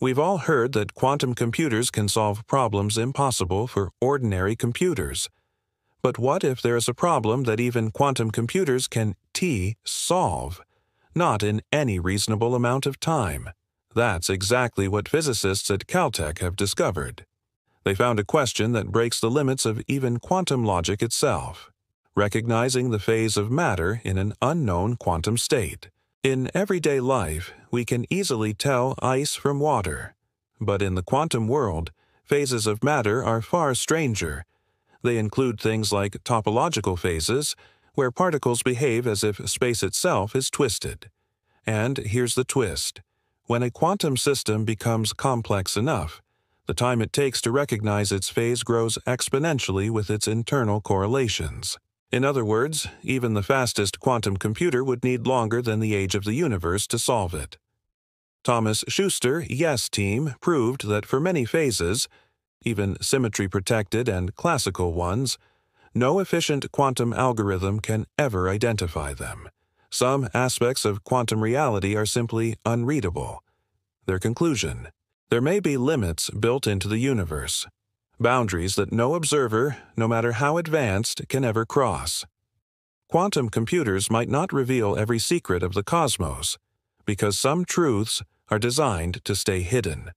We've all heard that quantum computers can solve problems impossible for ordinary computers. But what if there is a problem that even quantum computers can T solve? Not in any reasonable amount of time. That's exactly what physicists at Caltech have discovered. They found a question that breaks the limits of even quantum logic itself, recognizing the phase of matter in an unknown quantum state. In everyday life, we can easily tell ice from water. But in the quantum world, phases of matter are far stranger. They include things like topological phases, where particles behave as if space itself is twisted. And here's the twist. When a quantum system becomes complex enough, the time it takes to recognize its phase grows exponentially with its internal correlations. In other words, even the fastest quantum computer would need longer than the age of the universe to solve it. Thomas Schuster, YES team, proved that for many phases, even symmetry-protected and classical ones, no efficient quantum algorithm can ever identify them. Some aspects of quantum reality are simply unreadable. Their conclusion, there may be limits built into the universe, boundaries that no observer, no matter how advanced, can ever cross. Quantum computers might not reveal every secret of the cosmos, because some truths are designed to stay hidden.